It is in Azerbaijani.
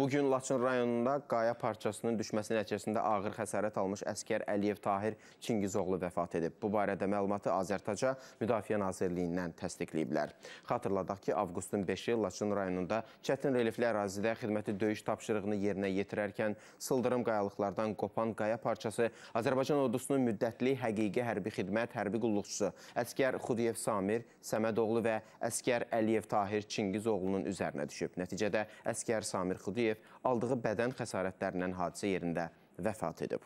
Bugün Laçın rayonunda qaya parçasının düşməsi nəticəsində ağır xəsarət almış əskər Əliyev Tahir Çingizoğlu vəfat edib. Bu barədə məlumatı Azərtaca Müdafiə Nazirliyindən təsdiqləyiblər. Xatırladaq ki, avqustun 5-i Laçın rayonunda çətin relifli ərazidə xidməti döyüş tapşırığını yerinə yetirərkən sıldırım qayalıqlardan qopan qaya parçası Azərbaycan ordusunun müddətli həqiqi hərbi xidmət hərbi qulluqçusu əskər Xudiyev Samir Səmədoğlu və əskər Əliyev Tahir Çingizoğlunun üzərinə düşüb. Nəticədə əskər Samir Xudiyev aldığı bədən xəsarətlərindən hadisə yerində vəfat edib.